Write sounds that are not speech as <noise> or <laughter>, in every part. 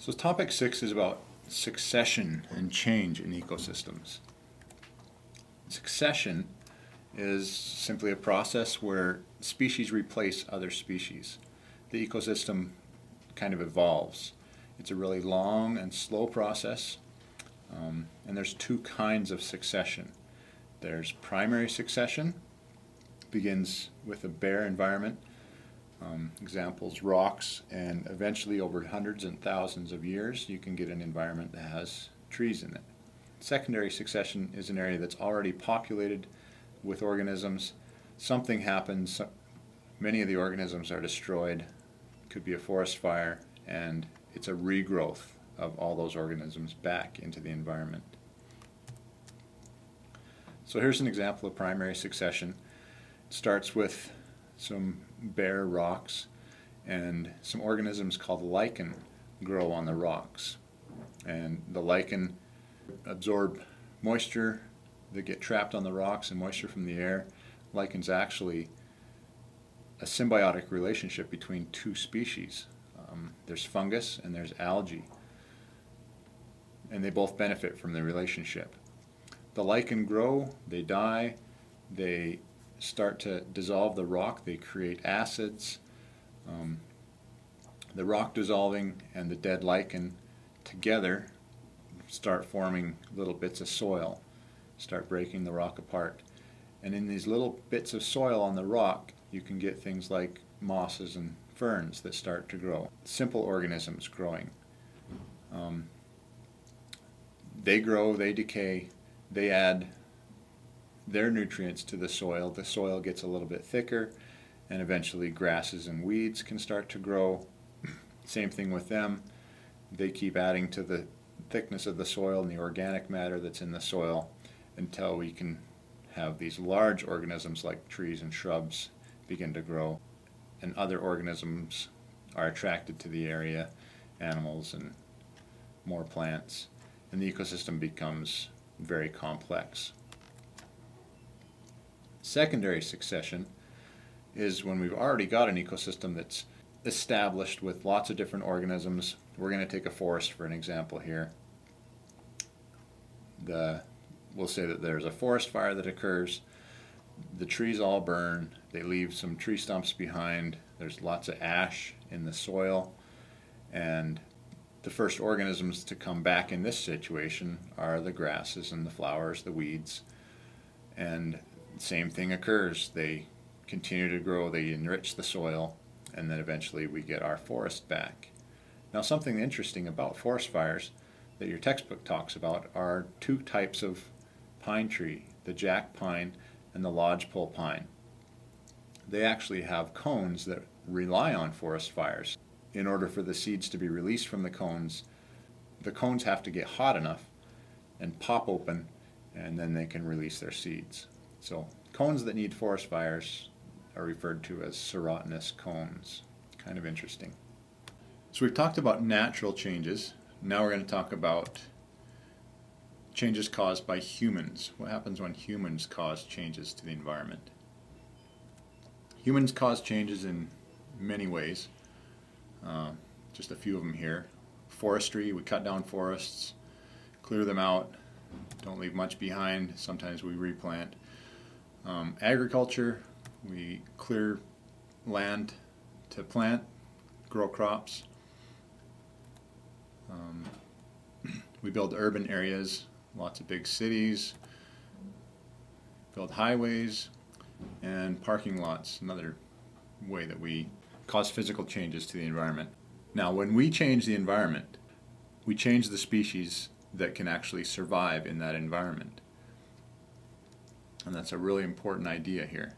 So topic six is about succession and change in ecosystems. Succession is simply a process where species replace other species. The ecosystem kind of evolves. It's a really long and slow process, um, and there's two kinds of succession. There's primary succession, begins with a bare environment um, examples, rocks, and eventually over hundreds and thousands of years you can get an environment that has trees in it. Secondary succession is an area that's already populated with organisms. Something happens, many of the organisms are destroyed, could be a forest fire, and it's a regrowth of all those organisms back into the environment. So here's an example of primary succession. It starts with some bare rocks, and some organisms called lichen grow on the rocks. And the lichen absorb moisture that get trapped on the rocks and moisture from the air. Lichen's actually a symbiotic relationship between two species. Um, there's fungus and there's algae, and they both benefit from the relationship. The lichen grow, they die, they start to dissolve the rock, they create acids. Um, the rock dissolving and the dead lichen together start forming little bits of soil, start breaking the rock apart. And in these little bits of soil on the rock, you can get things like mosses and ferns that start to grow. Simple organisms growing. Um, they grow, they decay, they add their nutrients to the soil, the soil gets a little bit thicker, and eventually grasses and weeds can start to grow. <clears throat> Same thing with them. They keep adding to the thickness of the soil and the organic matter that's in the soil until we can have these large organisms like trees and shrubs begin to grow. And other organisms are attracted to the area, animals and more plants, and the ecosystem becomes very complex. Secondary succession is when we've already got an ecosystem that's established with lots of different organisms. We're going to take a forest for an example here. The, we'll say that there's a forest fire that occurs. The trees all burn. They leave some tree stumps behind. There's lots of ash in the soil. And the first organisms to come back in this situation are the grasses and the flowers, the weeds. And same thing occurs. They continue to grow, they enrich the soil, and then eventually we get our forest back. Now something interesting about forest fires that your textbook talks about are two types of pine tree, the jack pine and the lodgepole pine. They actually have cones that rely on forest fires. In order for the seeds to be released from the cones, the cones have to get hot enough and pop open and then they can release their seeds. So cones that need forest fires are referred to as serotinous cones. Kind of interesting. So we've talked about natural changes. Now we're going to talk about changes caused by humans. What happens when humans cause changes to the environment? Humans cause changes in many ways. Uh, just a few of them here. Forestry, we cut down forests, clear them out, don't leave much behind. Sometimes we replant. Um, agriculture, we clear land to plant, grow crops. Um, <clears throat> we build urban areas, lots of big cities, build highways, and parking lots, another way that we cause physical changes to the environment. Now, when we change the environment, we change the species that can actually survive in that environment. And that's a really important idea here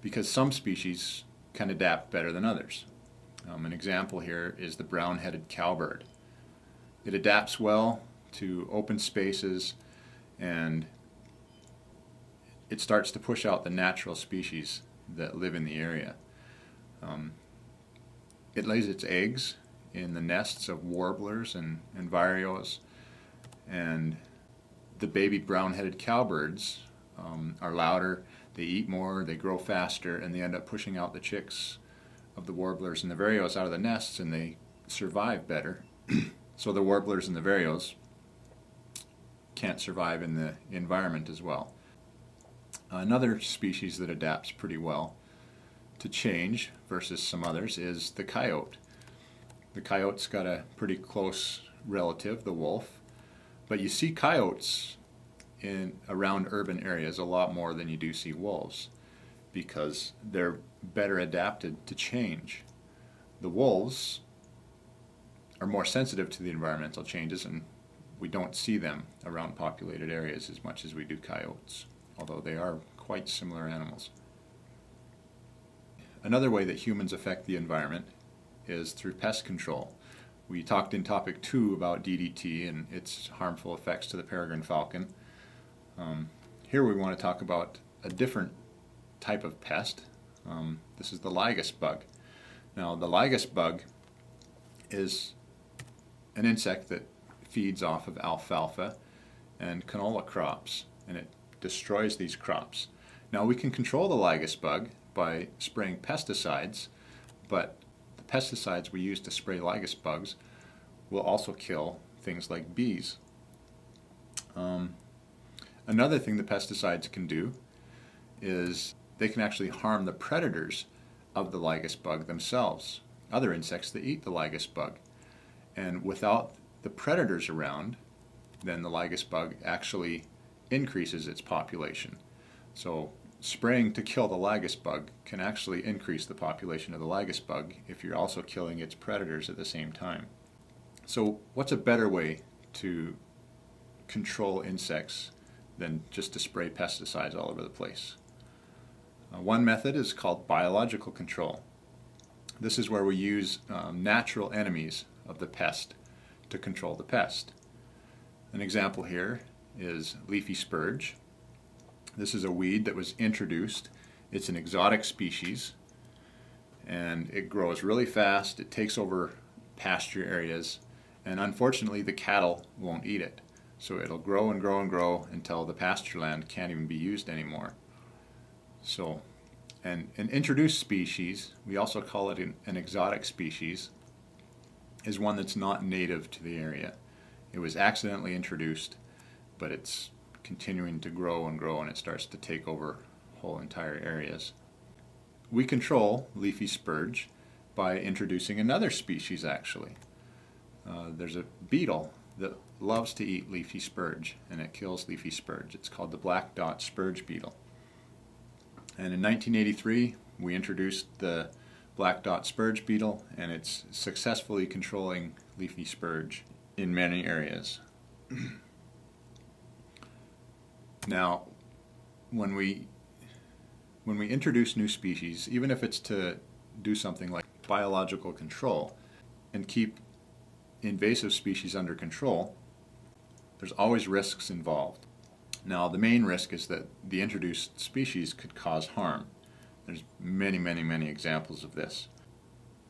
because some species can adapt better than others. Um, an example here is the brown-headed cowbird. It adapts well to open spaces and it starts to push out the natural species that live in the area. Um, it lays its eggs in the nests of warblers and, and vireos and the baby brown-headed cowbirds um, are louder, they eat more, they grow faster, and they end up pushing out the chicks of the warblers and the vireos out of the nests, and they survive better <clears throat> so the warblers and the vireos can't survive in the environment as well. Another species that adapts pretty well to change versus some others is the coyote. The coyote's got a pretty close relative, the wolf, but you see coyotes in around urban areas a lot more than you do see wolves because they're better adapted to change. The wolves are more sensitive to the environmental changes and we don't see them around populated areas as much as we do coyotes, although they are quite similar animals. Another way that humans affect the environment is through pest control. We talked in topic two about DDT and its harmful effects to the peregrine falcon. Um, here we want to talk about a different type of pest. Um, this is the lygus bug. Now the lygus bug is an insect that feeds off of alfalfa and canola crops and it destroys these crops. Now we can control the lygus bug by spraying pesticides, but the pesticides we use to spray lygus bugs will also kill things like bees. Um, another thing the pesticides can do is they can actually harm the predators of the lygus bug themselves, other insects that eat the lygus bug. And without the predators around, then the lygus bug actually increases its population. So spraying to kill the lygus bug can actually increase the population of the lygus bug if you're also killing its predators at the same time. So what's a better way to control insects than just to spray pesticides all over the place? Uh, one method is called biological control. This is where we use um, natural enemies of the pest to control the pest. An example here is leafy spurge. This is a weed that was introduced. It's an exotic species and it grows really fast. It takes over pasture areas and unfortunately the cattle won't eat it. So it'll grow and grow and grow until the pasture land can't even be used anymore. So, and an introduced species, we also call it an, an exotic species, is one that's not native to the area. It was accidentally introduced, but it's continuing to grow and grow and it starts to take over whole entire areas. We control leafy spurge by introducing another species actually. Uh, there's a beetle that loves to eat leafy spurge and it kills leafy spurge. It's called the black dot spurge beetle. And in 1983 we introduced the black dot spurge beetle and it's successfully controlling leafy spurge in many areas. <clears throat> now, when we when we introduce new species, even if it's to do something like biological control and keep invasive species under control, there's always risks involved. Now, the main risk is that the introduced species could cause harm. There's many, many, many examples of this.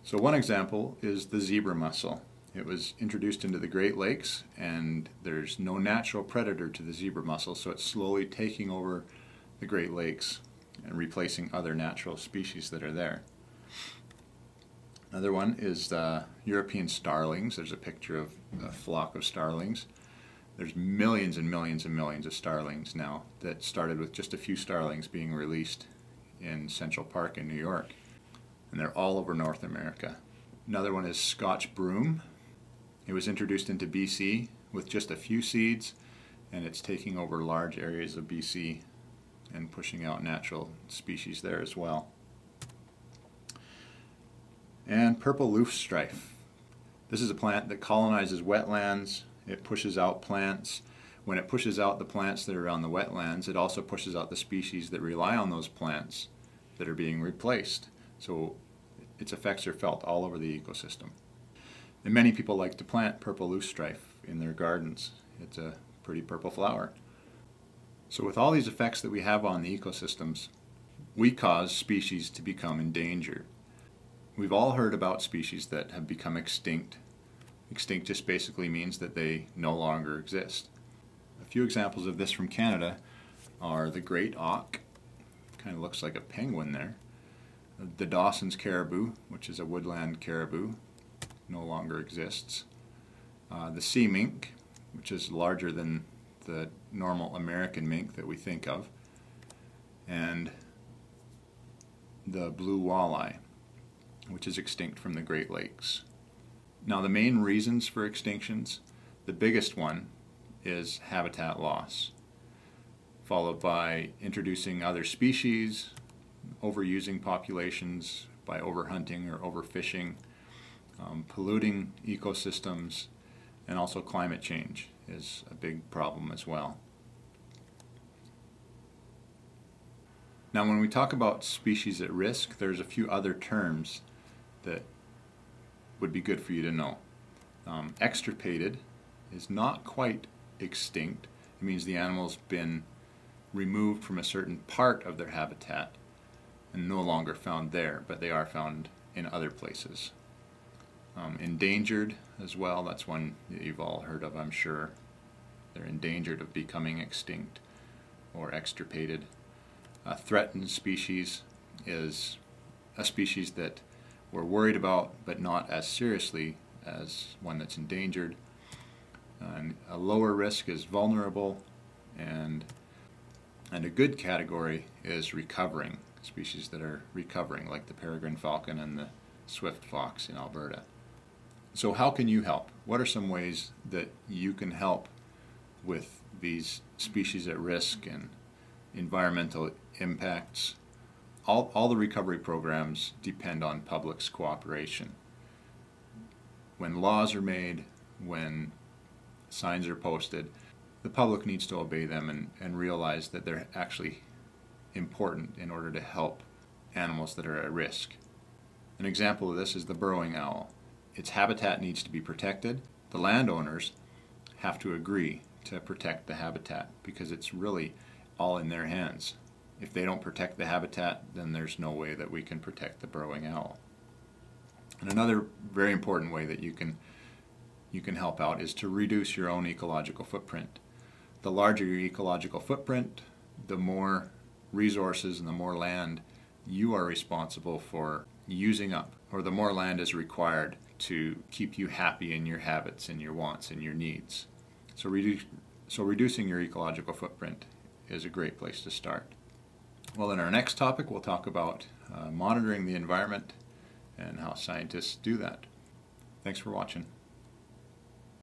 So one example is the zebra mussel. It was introduced into the Great Lakes and there's no natural predator to the zebra mussel, so it's slowly taking over the Great Lakes and replacing other natural species that are there. Another one is the European starlings. There's a picture of a flock of starlings. There's millions and millions and millions of starlings now that started with just a few starlings being released in Central Park in New York. And they're all over North America. Another one is Scotch broom. It was introduced into BC with just a few seeds and it's taking over large areas of BC and pushing out natural species there as well. And purple loosestrife. This is a plant that colonizes wetlands. It pushes out plants when it pushes out the plants that are on the wetlands, it also pushes out the species that rely on those plants that are being replaced. So its effects are felt all over the ecosystem. And many people like to plant purple loosestrife in their gardens. It's a pretty purple flower. So with all these effects that we have on the ecosystems, we cause species to become endangered. We've all heard about species that have become extinct. Extinct just basically means that they no longer exist A few examples of this from Canada are the great auk, kind of looks like a penguin there, the Dawson's caribou, which is a woodland caribou, no longer exists. uh, the sea mink, which is larger than the normal American mink that we think of, and the blue walleye, which is extinct from the Great Lakes. Now, the main reasons for extinctions, the biggest one is habitat loss, followed by introducing other species, overusing populations by overhunting or overfishing, um, polluting ecosystems, and also climate change is a big problem as well. Now, when we talk about species at risk, there's a few other terms that would be good for you to know. Um, extirpated is not quite extinct. It means the animal's been removed from a certain part of their habitat and no longer found there, but they are found in other places. Um, endangered as well, that's one that you've all heard of, I'm sure. They're endangered of becoming extinct or extirpated. A threatened species is a species that we're worried about, but not as seriously as one that's endangered. And a lower risk is vulnerable, and and a good category is recovering species that are recovering, like the peregrine falcon and the swift fox in Alberta. So, how can you help? What are some ways that you can help with these species at risk and environmental impacts? All, all the recovery programs depend on public's cooperation. When laws are made, when signs are posted, the public needs to obey them and, and realize that they're actually important in order to help animals that are at risk. An example of this is the burrowing owl. Its habitat needs to be protected. The landowners have to agree to protect the habitat because it's really all in their hands. If they don't protect the habitat, then there's no way that we can protect the burrowing owl. And another very important way that you can you can help out is to reduce your own ecological footprint. The larger your ecological footprint, the more resources and the more land you are responsible for using up, or the more land is required to keep you happy in your habits and your wants and your needs. So, redu- so reducing your ecological footprint is a great place to start. Well, in our next topic, we'll talk about uh, monitoring the environment and how scientists do that. Thanks for watching.